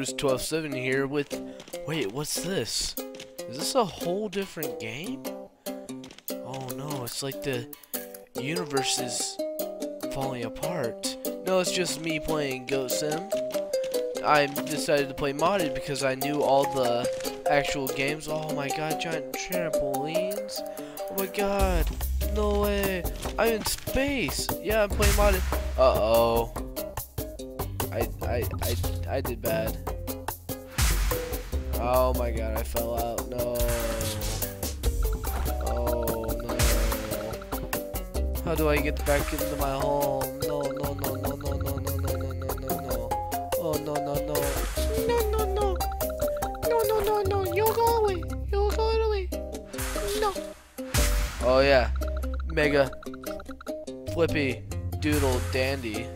Bruce1270 here with... Wait, what's this? Is this a whole different game? Oh no, it's like the universe is falling apart. No, it's just me playing Goat Sim. I decided to play modded because I knew all the actual games. Oh my god, giant trampolines. Oh my god, no way. I'm in space. Yeah, I'm playing modded. Uh-oh. I, I, I, I did bad. Oh my god, I fell out. No. Oh no. How do I get back into my home? No, no, no, no, no, no, no, no, no, no, no, no. Oh no, no, no. No, no, no. No, no, no, no. You go away. You go away. No. Oh yeah. Mega flippy doodle dandy.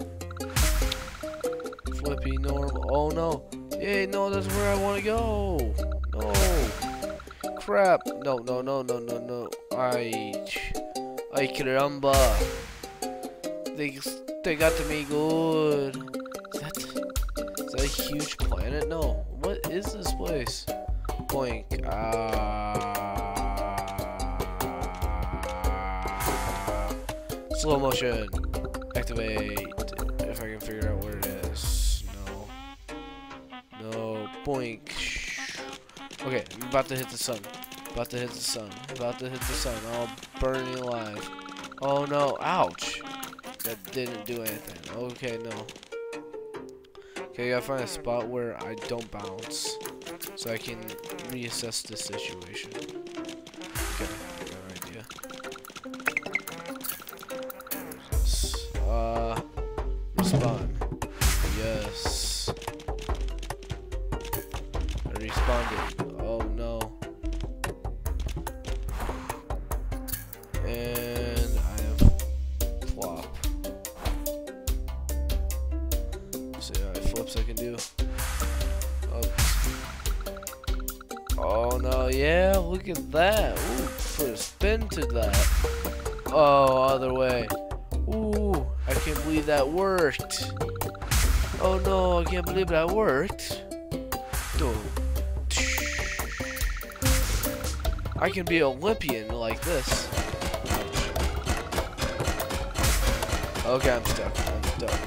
Flippy normal. Oh no. Hey, no, that's where I want to go. No. Crap. No, no, no, no, no, no. Ay. Ay, caramba. They, they got to me good. Is that, is that a huge planet? No. What is this place? Boink. Ah. Slow motion. Activate. Boink. Okay, I'm about to hit the sun. About to hit the sun. About to hit the sun. I'll burn you alive. Oh no. Ouch. That didn't do anything. Okay, no. Okay, I gotta find a spot where I don't bounce. So I can reassess the situation. Okay, can't believe that worked. Oh no, I can't believe that worked. I can be Olympian like this. Okay, I'm stuck. I'm stuck.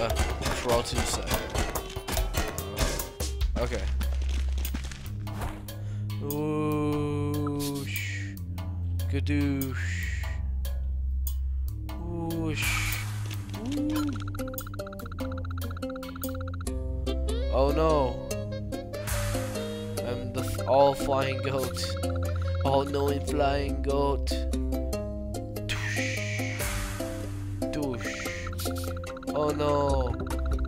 Uh, control to the. Okay. Whoosh. Gadoosh. Oh no. I'm the all flying goat. All knowing flying goat. Doosh. Oh no.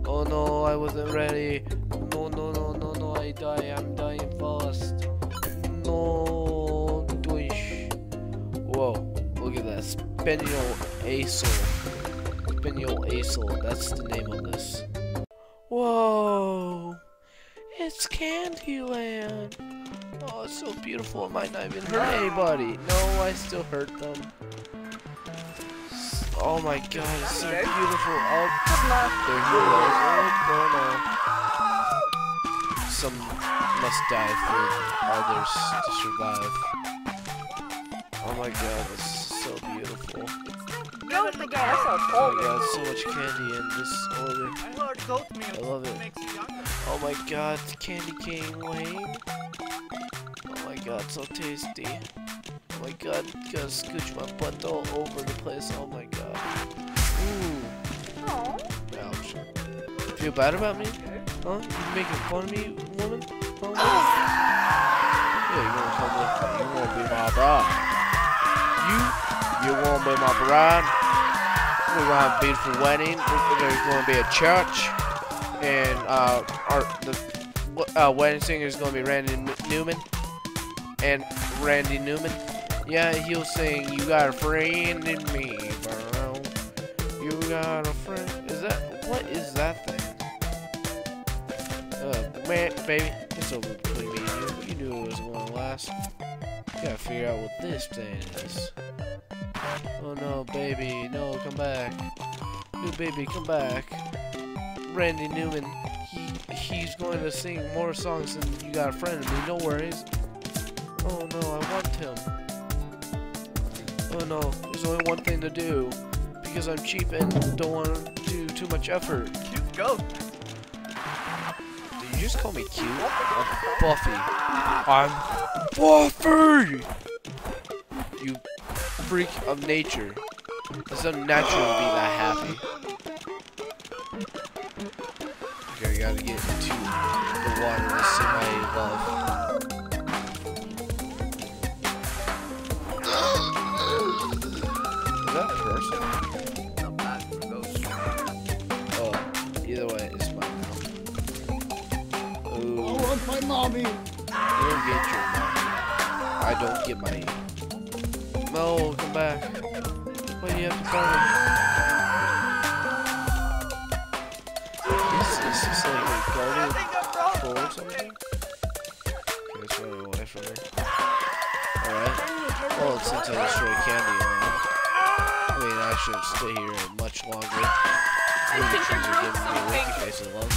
Oh no, I wasn't ready. No, no, no, no, no, I die. I'm dying fast. No. Doosh. Whoa. Look at that. Spenial Acel. Spenial Acel. That's the name of this. Beautiful. It might not even hurt anybody. No, I still hurt them. Oh my god, it's so beautiful. Oh, there he goes. Oh, no. Some must die for others to survive. Oh my god, this is so beautiful. Goat again, that's so Oh my god, so much candy in this order. I heard goat milk I love it. makes you younger. Oh my god, candy cane Wayne. Oh my god, so tasty. Oh my god, gotta scooch my butt all over the place. Oh my god. Ooh, Aw. ouch. Feel bad about me? Huh? You making fun of me, woman? Yeah, you gonna come with me. You wanna be my bride. You, you wanna be my bride. We're gonna have a beautiful wedding. There's gonna be a church. And, uh, our, the uh, wedding singer is gonna be Randy Newman. And Randy Newman. Yeah, he'll sing, You Got a Friend in Me, bro. You got a friend. Is that, what is that thing? Uh, man, baby, it's over between me and you. You knew it was gonna last. Gotta figure out what this thing is. Oh no, baby, no, come back. New baby, come back. Randy Newman. He he's going to sing more songs than you got a friend in me. No worries. Oh no, I want him. Oh no, there's only one thing to do because I'm cheap and don't want to do too much effort. Cute goat. Did you just call me cute? I'm Buffy. I'm Buffy! You freak of nature. It's unnatural to be that happy. Okay, I gotta get into the water to see my love. Mommy. Don't get your money. I don't get my. No, come back. Why do you have to tell me? Is, is this like a guarded troll or something? It's running away from me. Alright. Well, it's into destroy Candyland. I mean, I shouldn't stay here much longer. Looney Tunes are giving me a winky face of love.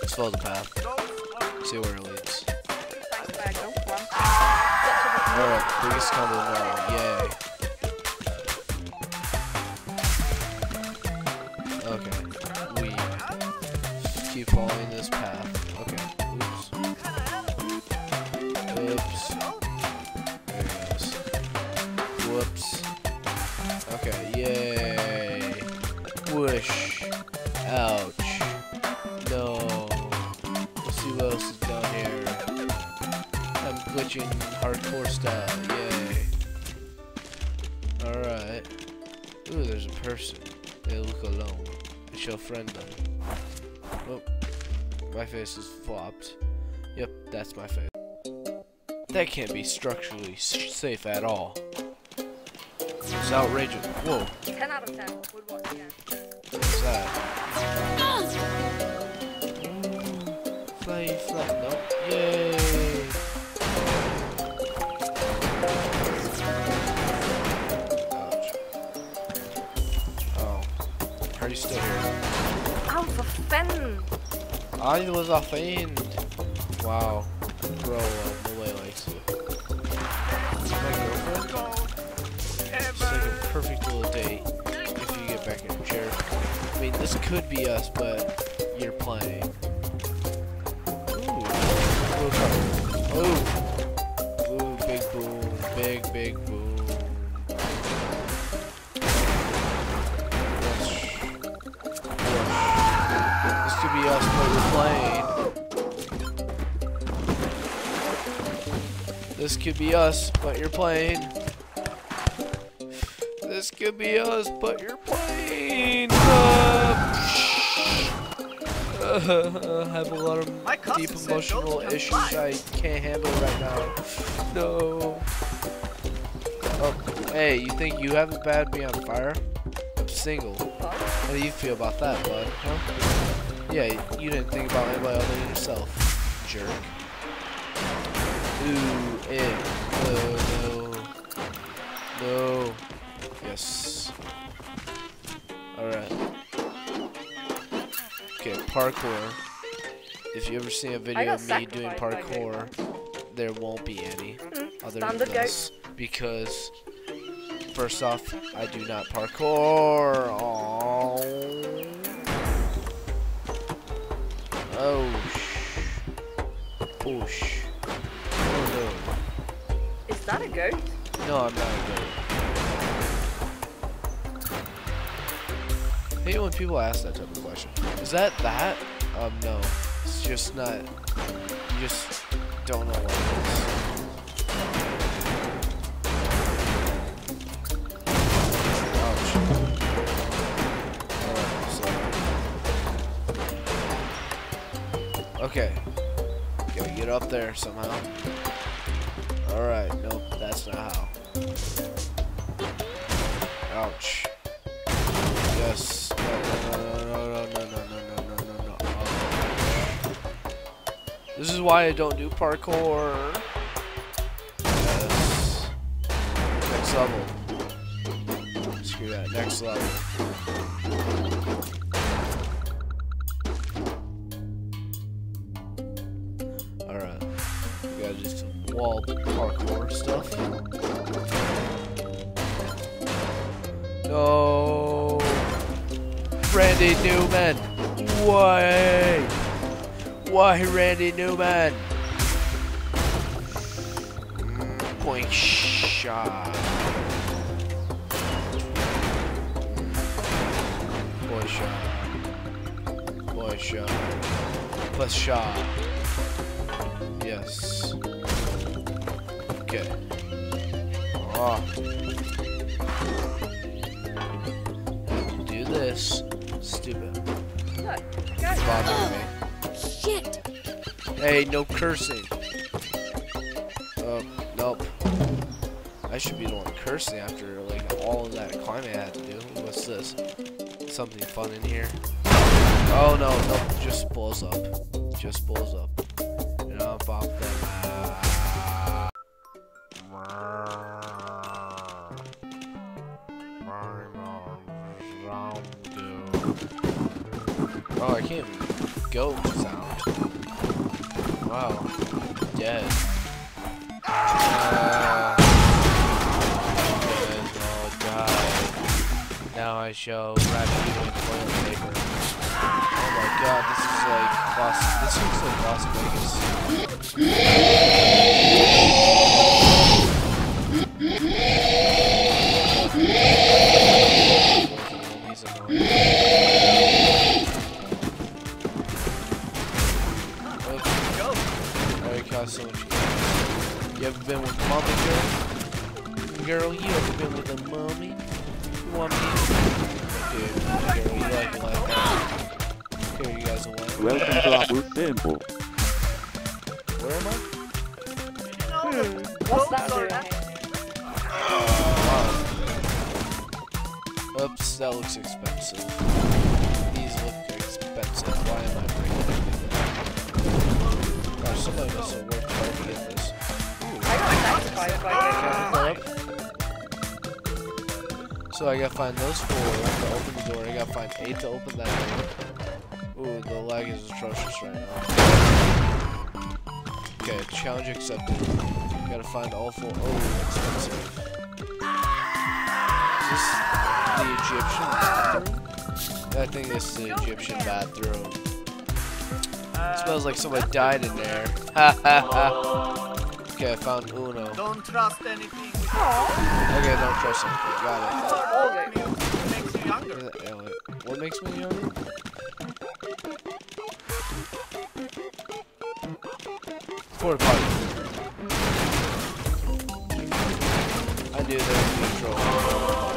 Let's follow the path. See where it leads. Alright, biggest combo all. Yay. Okay. We keep following this path. Okay. Oops. Oops. There it goes. Whoops. Okay, yay. Whoosh. Ouch. Glitching hardcore style. Yay. Alright. Ooh, there's a person. They look alone. I shall friend them. Oh. My face is flopped. Yep, that's my face. That can't be structurally s- safe at all. It's outrageous. Whoa, 10 out of 10. Would watch again. what's that? Fly, fly. Nope. Yay. I was a fiend. Wow. Bro, uh, nobody likes you. My girlfriend? It's like a perfect little date if you get back in your chair. I mean, this could be us, but you're playing. Ooh. Ooh. Ooh, big boom. Big, big boom. Us, but we're playing. This could be us, but you're playing. This could be us, but you're playing. Uh, I have a lot of deep emotional issues. I can't handle right now. No. Oh, hey, you think you have it bad being on fire? I'm single. How do you feel about that, bud? Huh? Yeah, you didn't think about anybody other than yourself, jerk. Ooh, eh. No, no. No. Yes. Alright. Okay, parkour. If you ever see a video of me doing parkour, there won't be any other than standard goat. this. Because, first off, I do not parkour. Oh. That a goat? no. I'm not a goat. I hate when people ask that type of question. Is that that? Um, no. It's just not. You just don't know what it is. Okay. Gotta get up there somehow. Alright, nope, that's not how. Ouch. Yes. No, no, no, no, no, no, no, no, no, no, no. Oh. This is why I don't do parkour. Yes. Next level. Screw that. Next level. Randy Newman. Why? Why, Randy Newman? Mm, Point shot. Boy shot. Boy shot. Plus shot. Yes. Okay. Ah. Do this. Bothering me. Shit! Hey, no cursing. Oh, nope. I should be the one cursing after like all of that climbing I had to do. What's this? Something fun in here? Oh no, no, just blows up. Just blows up. Go sound. Wow. Dead. Uh, dead. Oh, die. Now I show Rabbit doing toilet paper. Oh my god, this is like Las, this looks like Las Vegas. Wow. That looks expensive. These look expensive. Why am I breaking everything? Gosh, somebody must have worked hard to get this. Getting I? So I gotta find those four to open the door. I gotta find eight to open that door. Ooh, the lag is atrocious right now. Okay, challenge accepted. Gotta find all four. Oh, expensive. Is this the Egyptian bathroom? I think this is the Egyptian bathroom. Uh, smells like someone died in there. Ha ha ha. Okay, I found Uno. Don't trust anything. Okay, don't trust him. Got. It makes you younger. it. What makes me younger? Porta potty. I knew there would be a troll.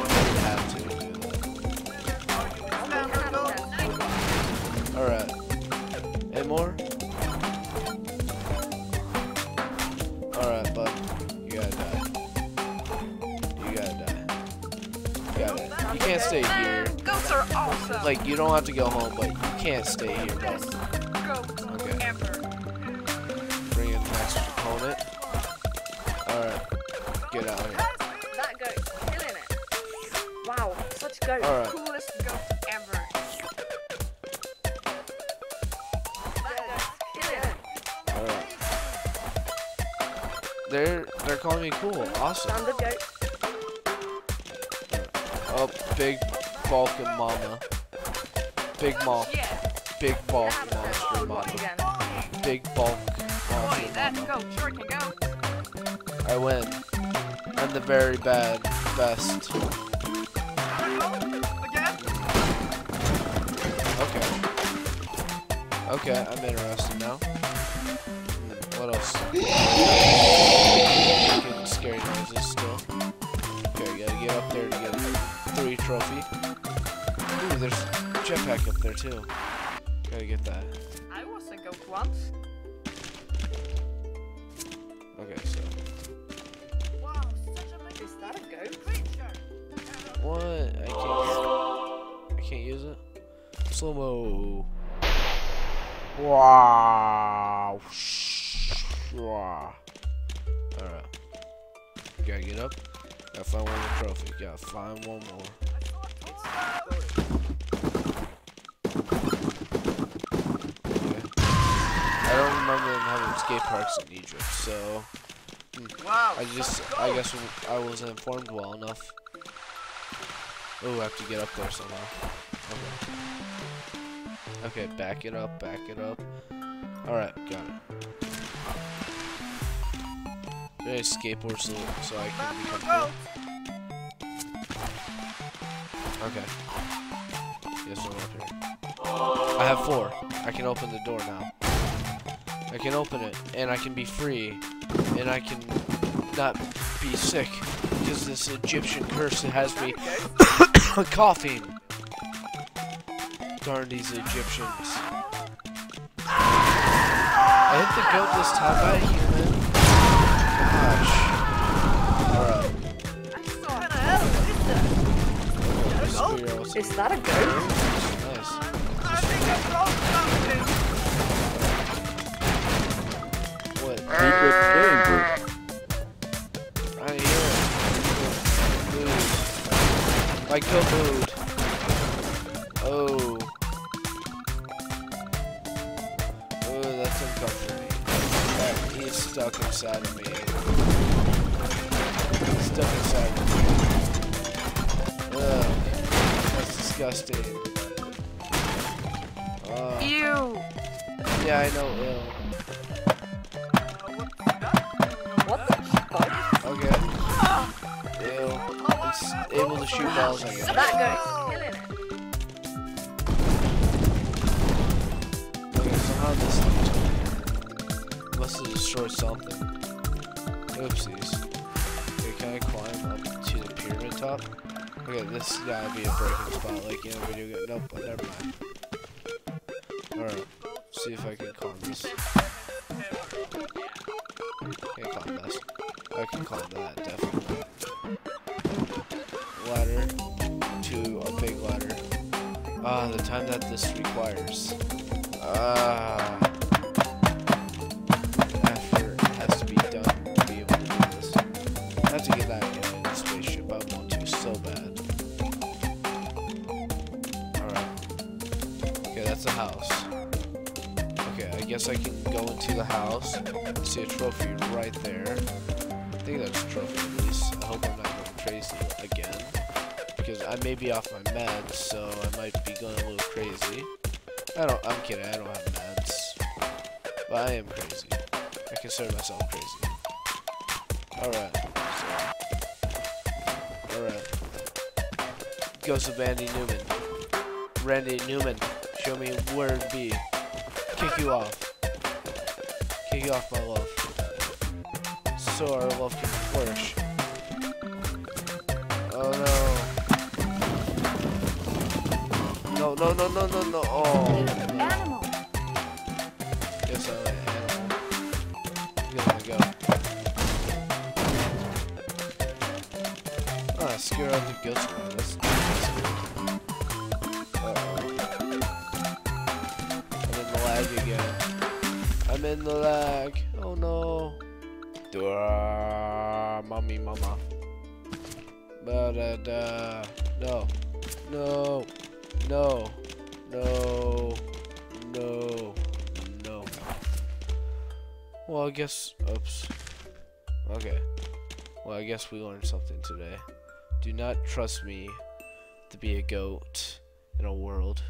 Can't stay here. Are awesome. Like, you don't have to go home, but you can't stay here, goat Okay. Bring in the next opponent. Alright. Get out of here. That goat's killing it. Wow, such goat. Alright. Coolest goat ever. That goat's killing it. Alright. They're they're calling me cool. Awesome. Oh, big Balkan mama. Big mom. Big That monster mama. Big Balk Boy, monster mama. goat sure can go. I win. I'm the very bad best. Okay. Okay, I'm interested now. Hmm, What else? Making scary noises still. Okay, gotta get up there trophy. Ooh, there's jetpack up there too. Gotta get that. I was a goat once. Okay, so Wow, such a Is that a goat? creature. what? I can't. I can't use it. Slow mo. Wow. Wow. Alright. Gotta get up. Gotta find one more trophy. Gotta find one more. Okay. I don't remember them having skate parks in Egypt, so hmm. Wow. I just, I guess I wasn't informed well enough. Oh, I have to get up there somehow. Okay. Okay, back it up, back it up. Alright, got it. Very skateboard so, so I can become cool. Okay. Yes, I'm up here. I have four. I can open the door now. I can open it, and I can be free, and I can not be sick, because this Egyptian curse has me coughing. Darn these Egyptians. I hit the goat this time, not a human. Gosh. I saw what the hell is that? Okay, squirrels. Is that a goat? Nice. I hear it. My goat mood. Oh. Oh, that's uncomfortable. He's stuck inside of me. He's stuck inside of me. Ugh. That's disgusting. Uh, Ew. yeah, I know. Ew. It's able to shoot balls, I guess. That goat. Killing it. Okay, somehow this thing must have destroyed something. Oopsies. Okay, can I climb up to the pyramid top? Okay, this gotta be a breaking spot, like in a video game. Nope, oh, never mind. Alright, see if I can climb this. Can't climb this. I can climb that, definitely. Ah, the time that this requires. Ah. effort has to be done to be able to do this. I have to get that the spaceship. I want to so bad. Alright. Okay, that's the house. Okay, I guess I can go into the house. See a trophy right there. I think that's a trophy at least. I hope I'm not going crazy again. Because I may be off my meds, so I might be going a little crazy. I don't. I'm kidding. I don't have meds, but I am crazy. I consider myself crazy. All right. So, all right. Ghost of Randy Newman. Randy Newman, show me where to be. Kick you off. Kick you off, my love. So our love can flourish. No, no, no, no, no, no. Oh. Animal. Guess I'm an animal. My go. Ah, scare out the. That's that's. Uh-oh. I'm in the lag again. I'm in the lag. Oh no. Dua, mommy, mama. Da da. No. No. No. No. No. No. Well, I guess. Oops. Okay. Well, I guess we learned something today. Do not trust me to be a goat in a world.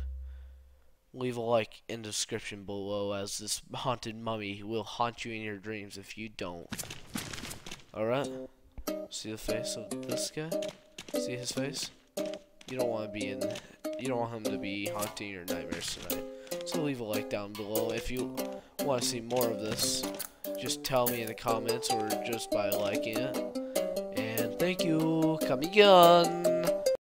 Leave a like in the description below as this haunted mummy will haunt you in your dreams if you don't. Alright? See the face of this guy? See his face? You don't want to be in you don't want him to be haunting your nightmares tonight. So leave a like down below if you want to see more of this. Just tell me in the comments or just by liking it. And thank you. Come again.